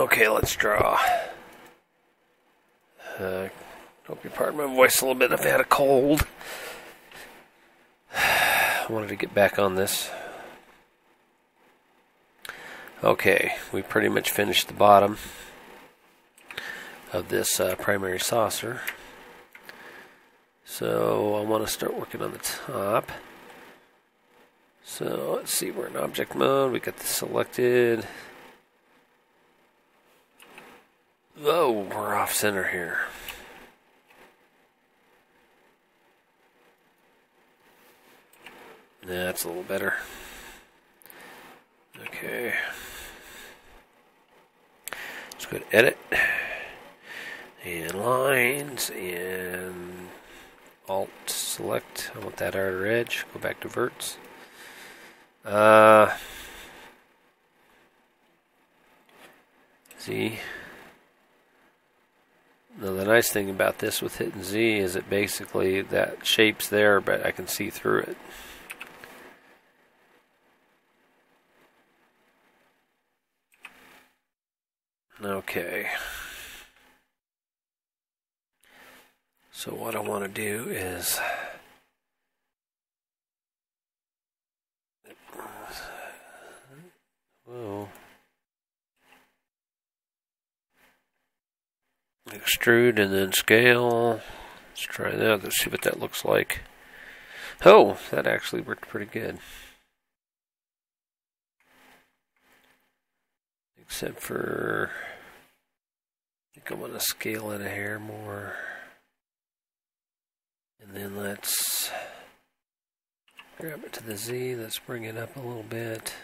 Okay, let's draw. Uh, hope you pardon my voice a little bit. I've had a cold. I wanted to get back on this. Okay, we pretty much finished the bottom of this uh, primary saucer. So I want to start working on the top. So let's see, we're in object mode. We got this selected. Oh, we're off center here. That's a little better. Okay. Let's go to edit and lines and alt select. I want that outer edge. Go back to verts. Uh, Z. Nice thing about this with hitting Z is it basically that shape's there, but I can see through it. Okay. So what I want to do is Whoa. Extrude and then scale. Let's try that. Let's see what that looks like. Oh, that actually worked pretty good. Except for, I think I want to scale it a hair more. And then let's grab it to the Z. Let's bring it up a little bit.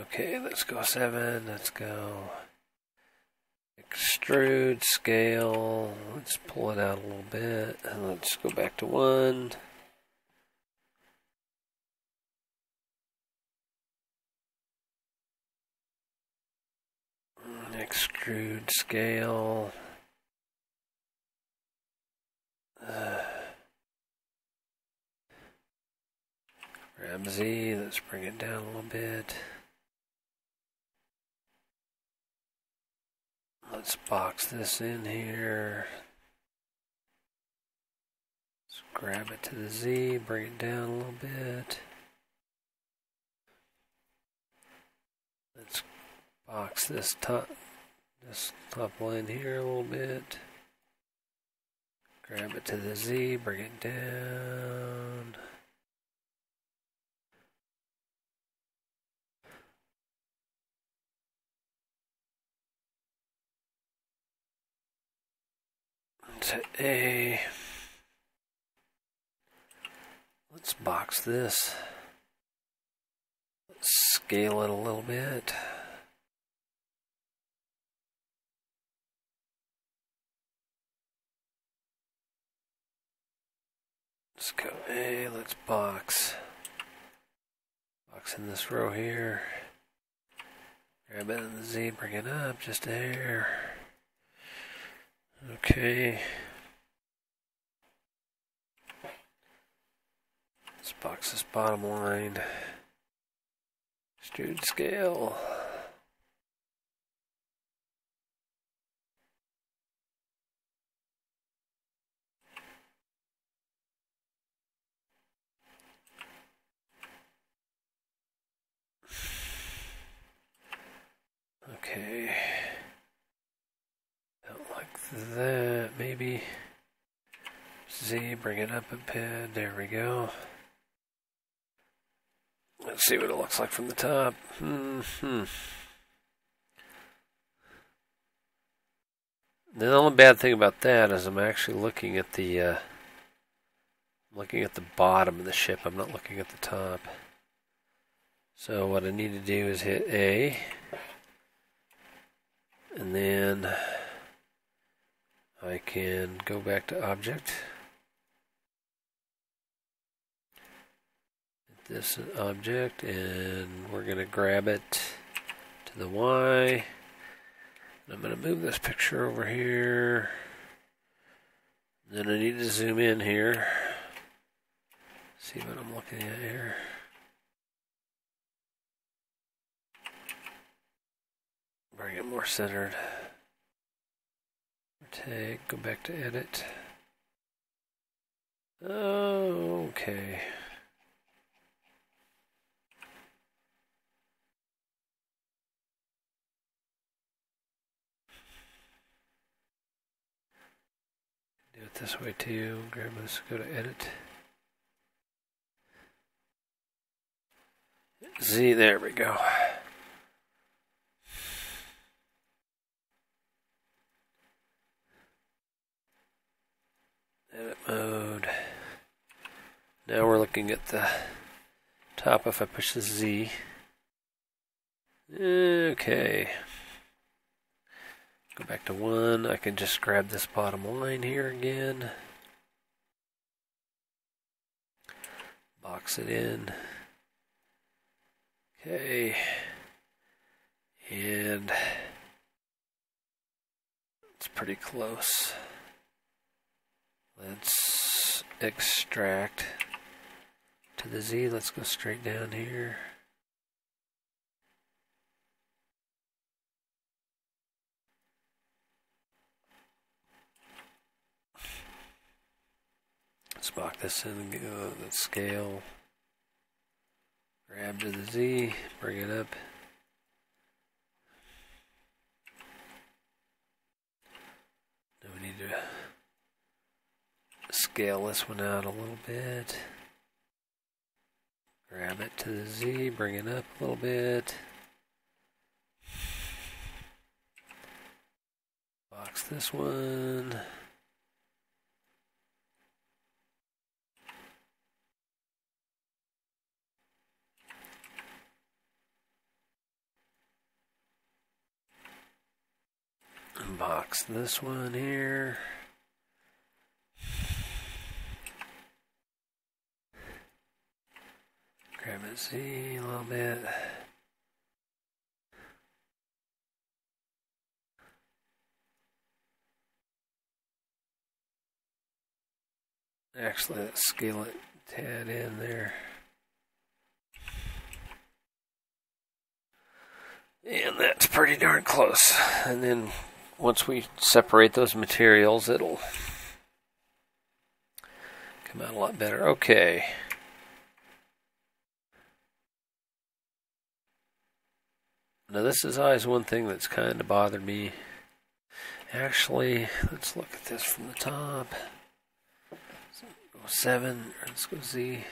Okay, let's go seven. Let's go extrude, scale. Let's pull it out a little bit. And let's go back to one. Extrude, scale. Uh, grab Z, let's bring it down a little bit. Let's box this in here. Let's grab it to the Z, bring it down a little bit. Let's box this top this top line here a little bit. Grab it to the Z, bring it down. A. Eh, let's box this. Let's scale it a little bit. Let's go A, let's box. Box in this row here. Grab it in the Z, bring it up just hair. Okay. Let's box this bottom line. Extrude scale. Okay. That, maybe. Z, bring it up a bit. There we go. Let's see what it looks like from the top. Hmm. The only bad thing about that is I'm actually looking at the uh, looking at the bottom of the ship. I'm not looking at the top. So what I need to do is hit A. And then I can go back to object. This object and we're going to grab it to the Y. I'm going to move this picture over here. Then I need to zoom in here. See what I'm looking at here. Bring it more centered. Take, go back to edit. Oh, okay. Do it this way too. Grab this, go to edit. Z, there we go. Edit mode. Now we're looking at the top if I push the Z. Okay. Go back to one. I can just grab this bottom line here again. Box it in. Okay. And it's pretty close. Let's extract to the Z. Let's go straight down here. Let's lock this in and go the scale. Grab to the Z, bring it up. Then we need to scale this one out a little bit. Grab it to the Z, bring it up a little bit. Box this one. Box this one here. Z a little bit. Actually, let's scale it tad in there. And that's pretty darn close. And then once we separate those materials, it'll come out a lot better. Okay. Now this is always one thing that's kind of bothered me. Actually, let's look at this from the top. Go seven, let's go Z.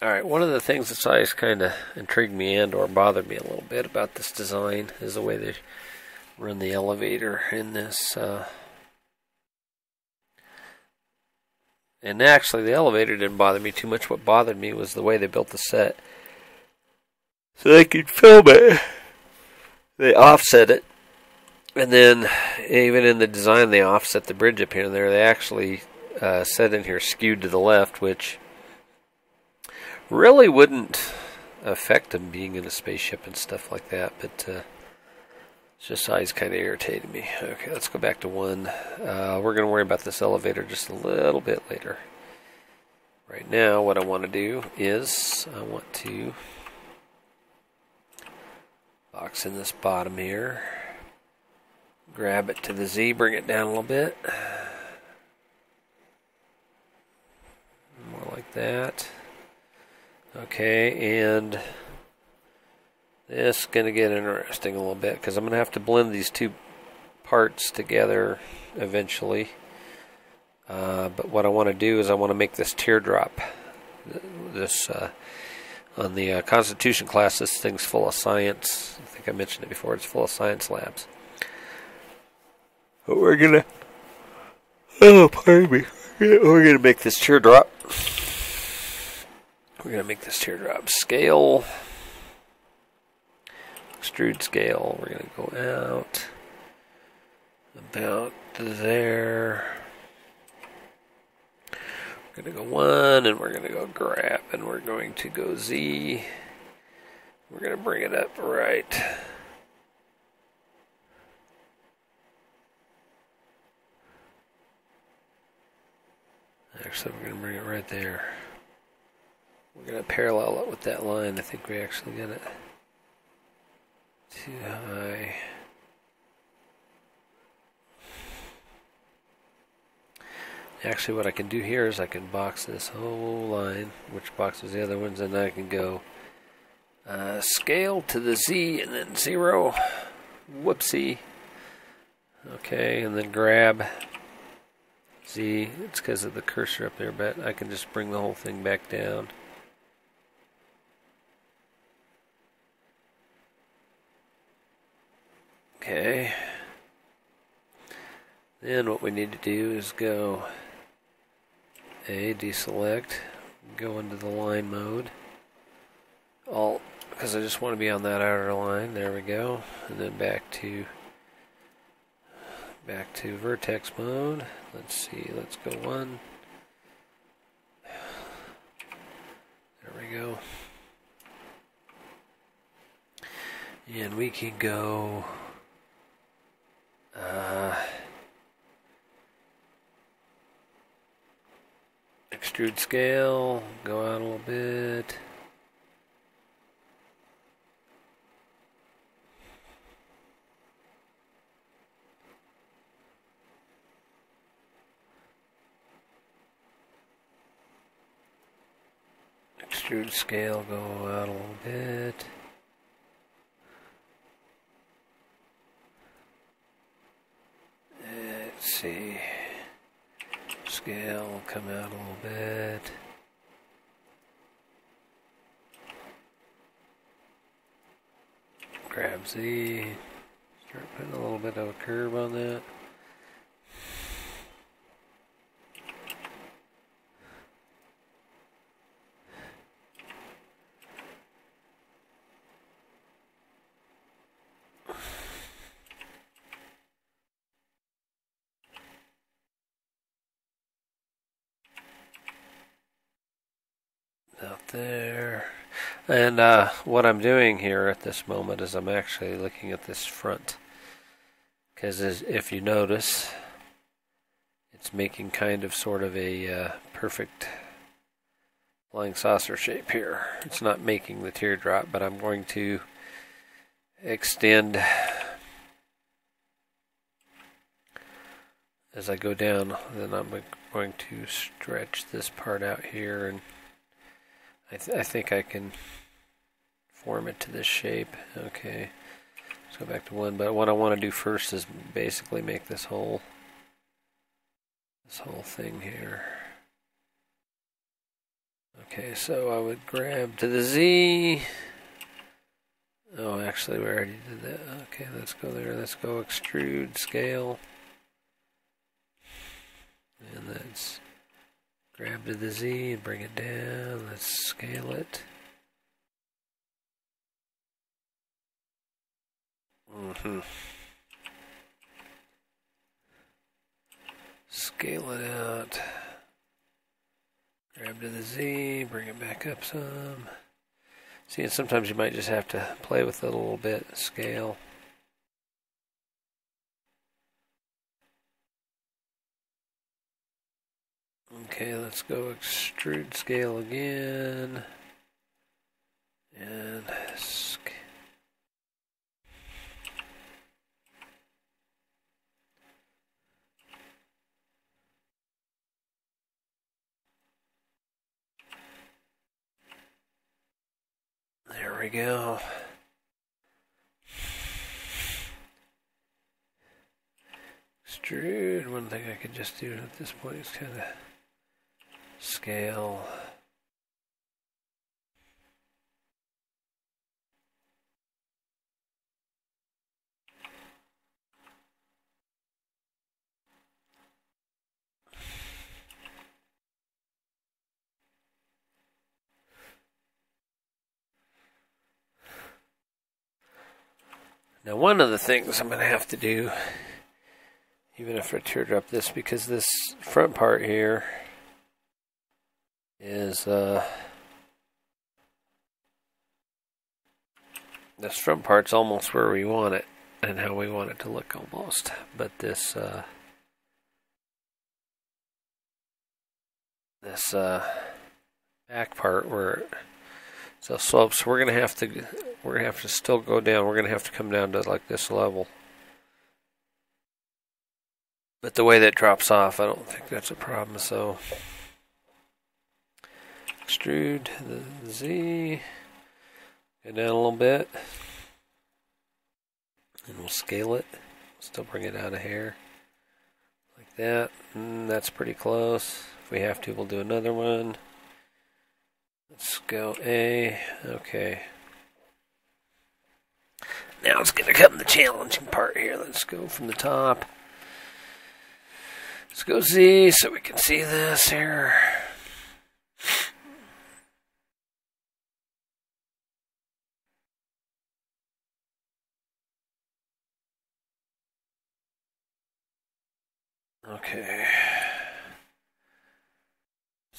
Alright, one of the things that's always kind of intrigued me and or bothered me a little bit about this design is the way they run the elevator in this. Uh, and actually, the elevator didn't bother me too much. What bothered me was the way they built the set. So they could film it. They offset it. And then, even in the design, they offset the bridge up here and there. They actually uh, set in here skewed to the left, which really wouldn't affect them being in a spaceship and stuff like that. But uh, it's just always kind of irritated me. Okay, let's go back to one. Uh, we're going to worry about this elevator just a little bit later. Right now, what I want to do is I want to box in this bottom here. Grab it to the Z, bring it down a little bit. More like that. Okay, and this is going to get interesting a little bit because I'm going to have to blend these two parts together eventually. Uh, but what I want to do is I want to make this teardrop. This uh, on the uh, Constitution class, this thing's full of science. I think I mentioned it before. It's full of science labs. But we're gonna. Oh, pardon me. We're gonna make this teardrop. We're going to make this teardrop scale. Extrude scale. We're to go out about there. We're going to go one and we're going to go grab and we're going to go Z. We're going to bring it up right. Actually, we're going to bring it right there. We're going to parallel it with that line. I think we actually get it. too high. Actually, what I can do here is I can box this whole line, which boxes the other ones, and I can go uh, scale to the Z and then zero. Whoopsie. Okay, and then grab Z. It's because of the cursor up there, but I can just bring the whole thing back down. Okay. Then what we need to do is go A, deselect, go into the line mode. Alt, because I just want to be on that outer line. There we go. And then back to back to vertex mode. Let's see, let's go one. There we go. And we can go uh, extrude scale, go out a little bit. Extrude scale, go out a little bit. Let's see. Scale come out a little bit. Grab Z. Start putting a little bit of a curve on that. out there. And uh, what I'm doing here at this moment is I'm actually looking at this front. Because if you notice, it's making kind of sort of a uh, perfect flying saucer shape here. It's not making the teardrop, but I'm going to extend as I go down. Then I'm going to stretch this part out here and I, th I think I can form it to this shape. Okay, let's go back to one. But what I want to do first is basically make this whole this whole thing here. Okay, so I would grab to the Z. Oh, actually, we already did that. Okay, let's go there. Let's go extrude, scale. And that's Grab to the Z and bring it down. Let's scale it. Mm-hmm. Scale it out. Grab to the Z, bring it back up some. See, and sometimes you might just have to play with it a little bit, scale. Okay, let's go extrude scale again. And There we go. Extrude, one thing I could just do at this point is kind of scale. Now one of the things I'm going to have to do, even if I teardrop this, because this front part here, is uh, this front part's almost where we want it and how we want it to look almost. But this uh, this uh, back part where so slopes we're gonna have to we're gonna have to still go down. We're gonna have to come down to like this level. But the way that drops off I don't think that's a problem so extrude the Z, go down a little bit, and we'll scale it. Still bring it out of here, like that. Mm, that's pretty close. If we have to, we'll do another one. Let's go A. Okay. Now it's going to come the challenging part here. Let's go from the top. Let's go Z so we can see this here.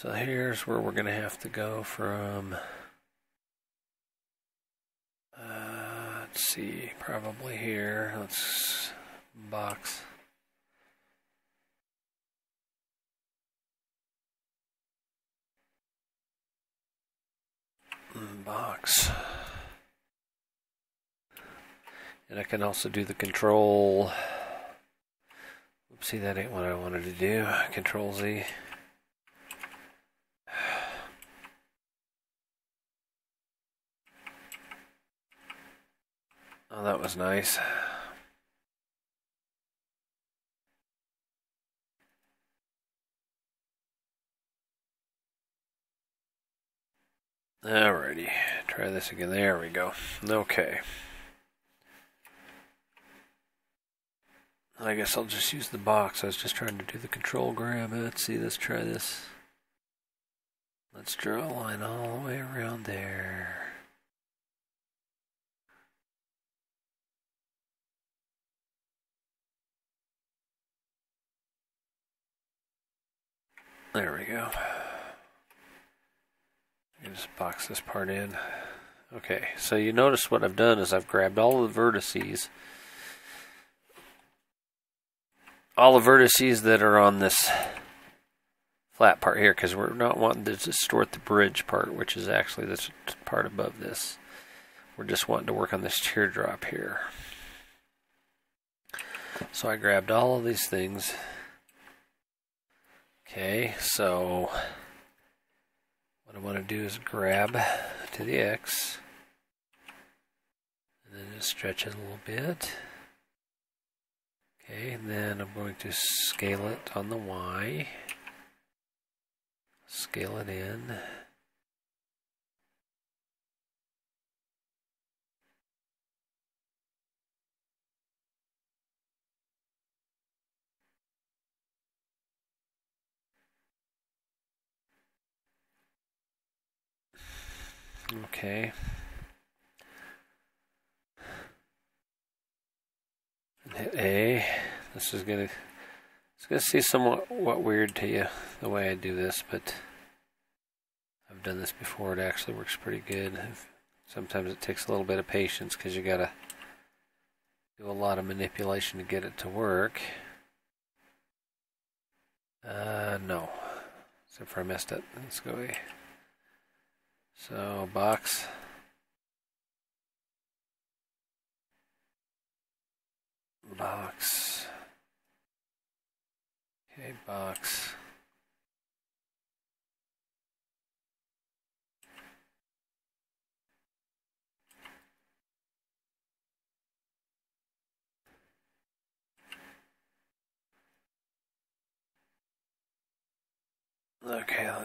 So here's where we're going to have to go from, uh, let's see, probably here. Let's box. Mm, box. And I can also do the control. Oopsie, that ain't what I wanted to do. Control Z. Oh, that was nice. Alrighty, try this again. There we go. Okay. I guess I'll just use the box. I was just trying to do the control grab. Let's see, let's try this. Let's draw a line all the way around there. There we go. just box this part in. Okay, so you notice what I've done is I've grabbed all the vertices. All the vertices that are on this flat part here because we're not wanting to distort the bridge part, which is actually this part above this. We're just wanting to work on this teardrop here. So I grabbed all of these things Okay, so what I want to do is grab to the X and then just stretch it a little bit. Okay, and then I'm going to scale it on the Y, scale it in. Okay. Hit A. This is gonna it's gonna seem somewhat what weird to you the way I do this, but I've done this before. It actually works pretty good. Sometimes it takes a little bit of patience because you gotta do a lot of manipulation to get it to work. Uh, no. Except for I messed it. Let's go away. So, box. Box. Okay, box.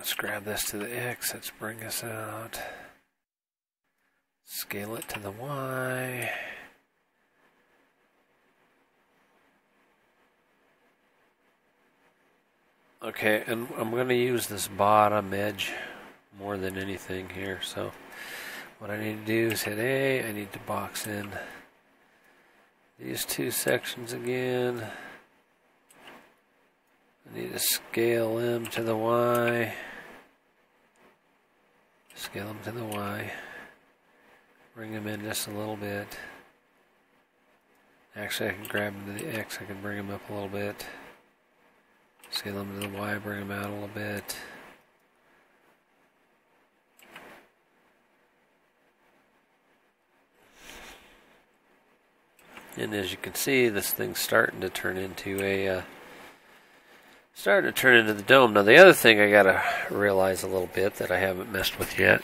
Let's grab this to the X. Let's bring this out. Scale it to the Y. Okay, and I'm going to use this bottom edge more than anything here. So what I need to do is hit A. I need to box in these two sections again. I need to scale them to the Y. Scale them to the Y. Bring them in just a little bit. Actually, I can grab them to the X. I can bring them up a little bit. Scale them to the Y. Bring them out a little bit. And as you can see, this thing's starting to turn into a uh, starting to turn into the dome. Now the other thing I gotta realize a little bit that I haven't messed with yet,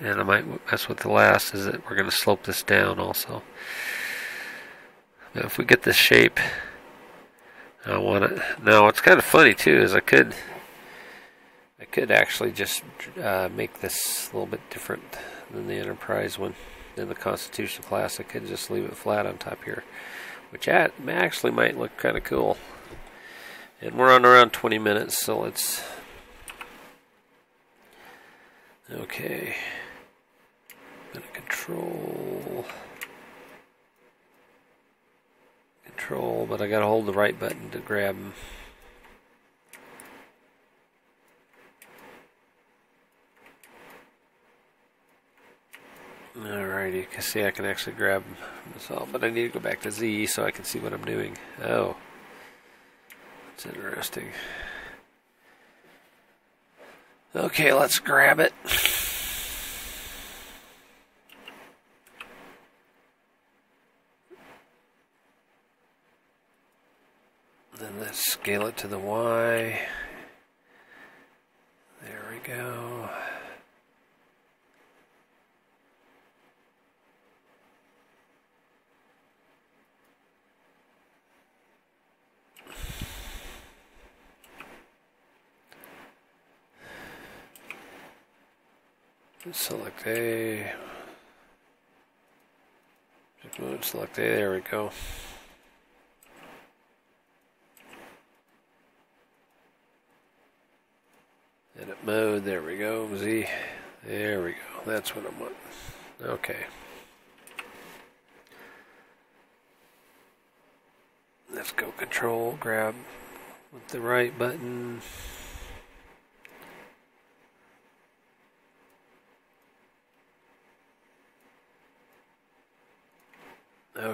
and I might mess with the last, is that we're gonna slope this down also. Now if we get this shape, I want it. Now what's kind of funny too is I could I could actually just uh, make this a little bit different than the Enterprise one. than the Constitution class, I could just leave it flat on top here, which actually might look kind of cool. And we're on around 20 minutes, so let's. Okay. Control. Control, but I gotta hold the right button to grab them. Alrighty, you can see I can actually grab all, but I need to go back to Z so I can see what I'm doing. Oh, interesting. Okay, let's grab it. Then let's scale it to the Y. There we go. Select A. Select A, there we go. Edit mode, there we go. Z, there we go. That's what I want. Okay. Let's go control, grab with the right button.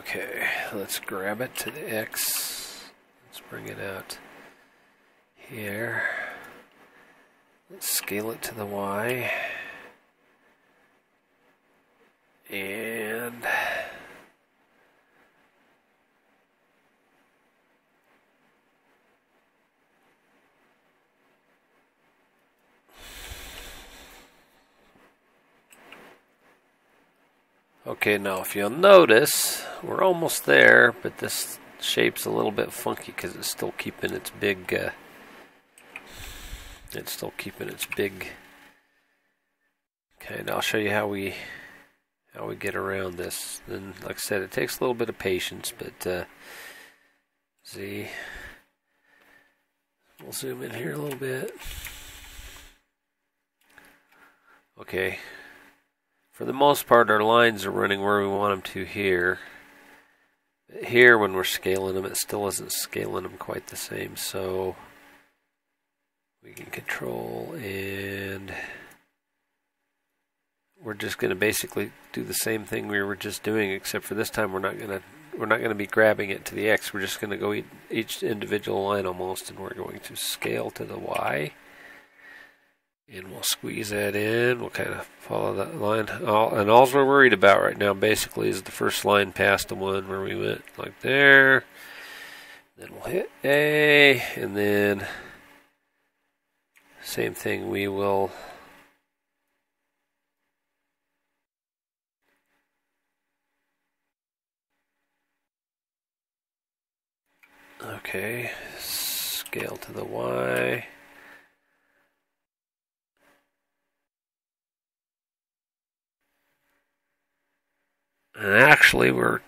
Okay, let's grab it to the X. Let's bring it out here. Let's scale it to the Y. And Okay, now if you'll notice, we're almost there, but this shape's a little bit funky because it's still keeping its big, uh, it's still keeping its big, okay, I'll show you how we, how we get around this. And like I said, it takes a little bit of patience, but, uh, see, we'll zoom in here a little bit. Okay, for the most part, our lines are running where we want them to here. But Here, when we're scaling them, it still isn't scaling them quite the same. So we can control and we're just going to basically do the same thing we were just doing, except for this time we're not going to we're not going to be grabbing it to the X. We're just going to go each individual line almost, and we're going to scale to the Y. And we'll squeeze that in. We'll kind of follow that line. All, and all we're worried about right now basically is the first line past the one where we went like there. Then we'll hit A. And then same thing. We will Okay, scale to the Y. And actually, we're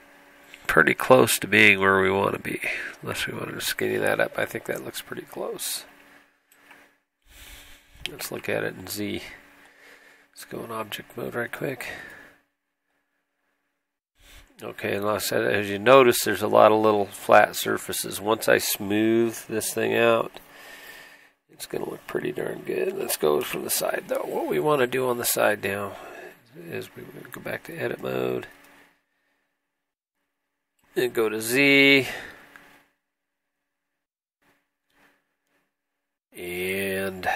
pretty close to being where we want to be. Unless we want to skinny that up. I think that looks pretty close. Let's look at it in Z. Let's go in object mode right quick. Okay, and like I said, as you notice, there's a lot of little flat surfaces. Once I smooth this thing out, it's going to look pretty darn good. Let's go from the side, though. What we want to do on the side now is we go back to edit mode. And go to Z. And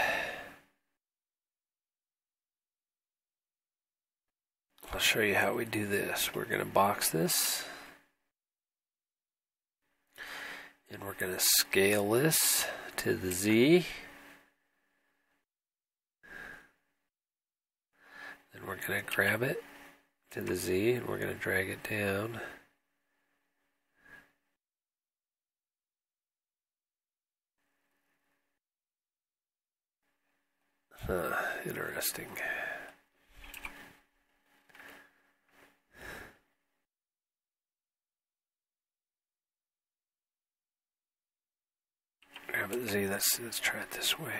I'll show you how we do this. We're going to box this. And we're going to scale this to the Z. Then we're going to grab it to the Z and we're going to drag it down. Huh, interesting. Z, let's, let's try it this way.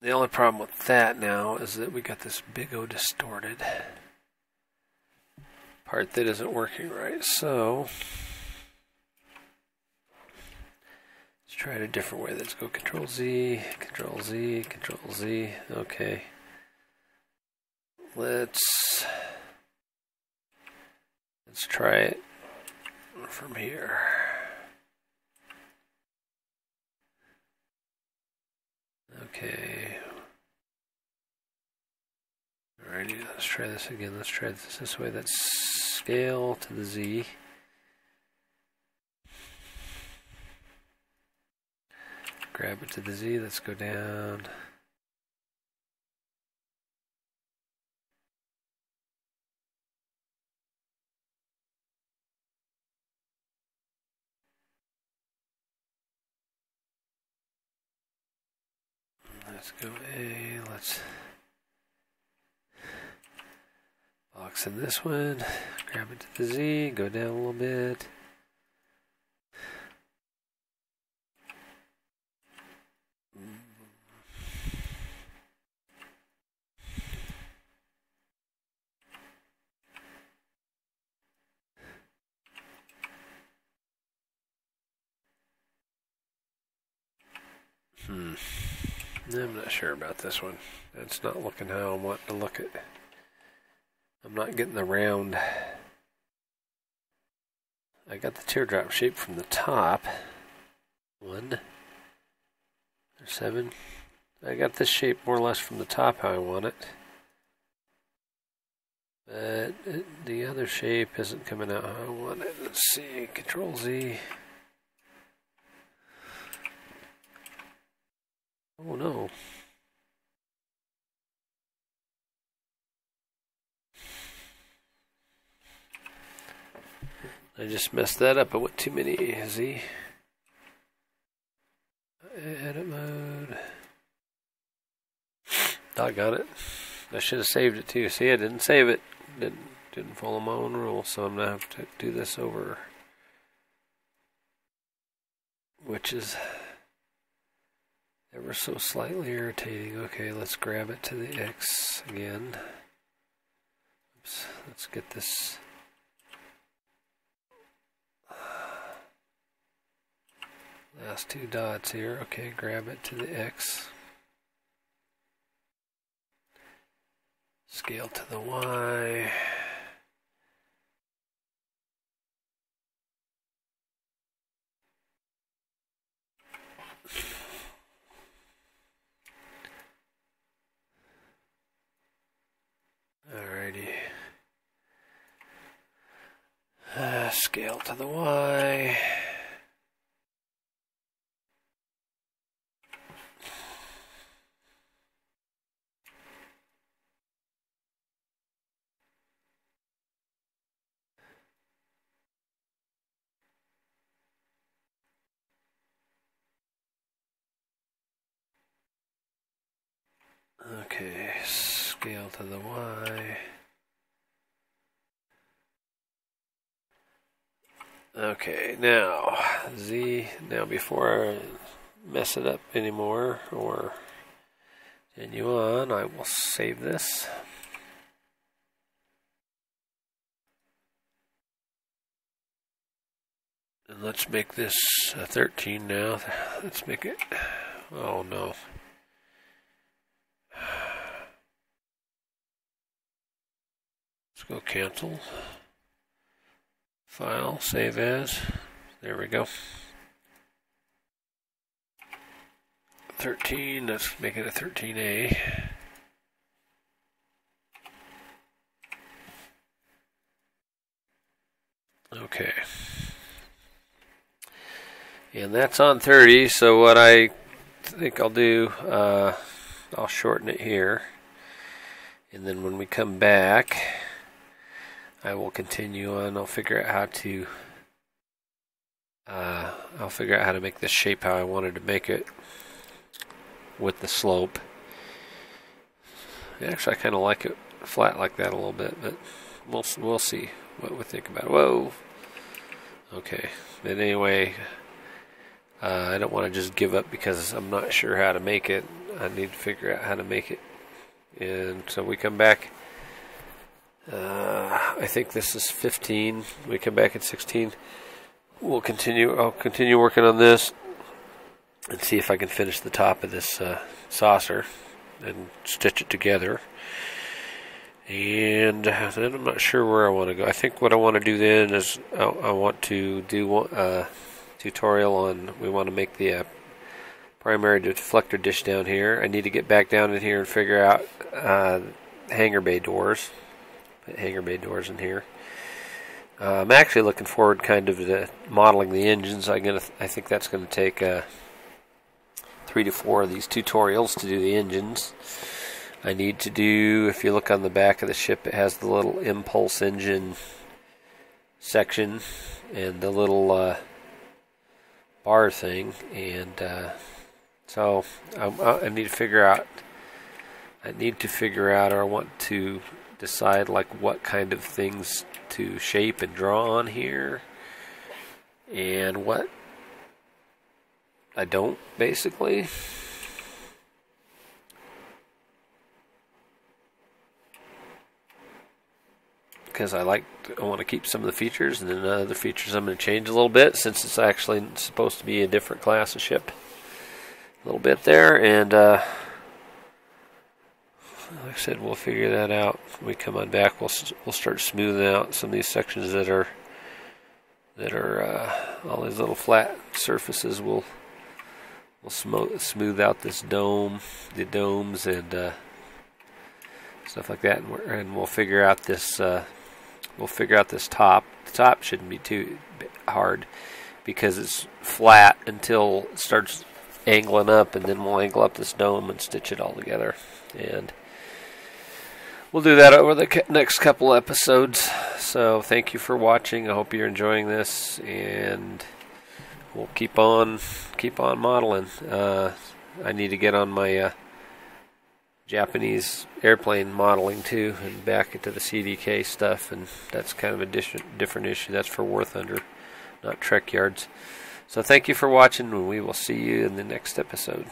The only problem with that now is that we got this big O distorted part that isn't working right. So let's try it a different way. Let's go Control Z, Control Z, Control Z. Okay. Let's let's try it from here. Okay. Alrighty, let's try this again. Let's try this this way. Let's scale to the Z. Grab it to the Z. Let's go down. Let's go A. Let's box in this one. Grab it to the Z. Go down a little bit. Hmm. I'm not sure about this one. It's not looking how I want to look at. I'm not getting the round. I got the teardrop shape from the top. One. Seven. I got this shape more or less from the top how I want it. But the other shape isn't coming out how I want it. Let's see. Control Z. Oh no. I just messed that up. I went too many Z. Edit mode. Doggone it. I should have saved it too. See, I didn't save it. Didn't didn't follow my own rules, so I'm gonna have to do this over. Which is ever so slightly irritating. Okay, let's grab it to the X again. Oops, let's get this. Last two dots here. Okay, grab it to the X. Scale to the Y. Alrighty. Uh, scale to the Y. Okay, scale to the Y. Okay, now Z. Now before I mess it up anymore or continue on, I will save this. And let's make this a 13 now. Let's make it. Oh no. Let's go cancel. File, save as. There we go. 13, let's make it a 13A. Okay. And that's on 30, so what I think I'll do, uh, I'll shorten it here. And then when we come back, I will continue on. I'll figure out how to, uh, I'll figure out how to make this shape how I wanted to make it with the slope. Actually, I kind of like it flat like that a little bit, but we'll we'll see what we think about it. Whoa. Okay. But anyway, uh, I don't want to just give up because I'm not sure how to make it. I need to figure out how to make it. And so we come back. Uh, I think this is 15. We come back at 16. We'll continue. I'll continue working on this and see if I can finish the top of this uh, saucer and stitch it together. And then I'm not sure where I want to go. I think what I want to do then is I, I want to do a uh, tutorial on, we want to make the uh, primary deflector dish down here. I need to get back down in here and figure out uh, hangar bay doors. Hangar bay doors in here. Uh, I'm actually looking forward kind of to modeling the engines. I'm gonna, I think that's going to take uh, three to four of these tutorials to do the engines. I need to do, if you look on the back of the ship, it has the little impulse engine section and the little uh, bar thing. And uh, so I, I need to figure out, I need to figure out, or I want to decide like what kind of things to shape and draw on here and what I don't basically. because I like I want to keep some of the features, and then other features I'm going to change a little bit since it's actually supposed to be a different class of ship. A little bit there, and uh, like I said, we'll figure that out. When we come on back, we'll we'll start smoothing out some of these sections that are that are uh, all these little flat surfaces. We'll we'll smooth smooth out this dome, the domes, and uh, stuff like that, and, and, we'll figure out this uh, we'll figure out this top. The top shouldn't be too hard because it's flat until it starts angling up, and then we'll angle up this dome and stitch it all together. And we'll do that over the next couple episodes. So thank you for watching. I hope you're enjoying this, and we'll keep on keep on modeling. Uh, I need to get on my uh, Japanese airplane modeling too, and back into the CDK stuff, and that's kind of a different issue. That's for War Thunder, not Trek Yards. So thank you for watching, and we will see you in the next episode.